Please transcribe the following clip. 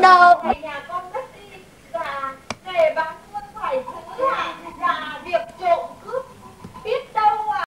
đâu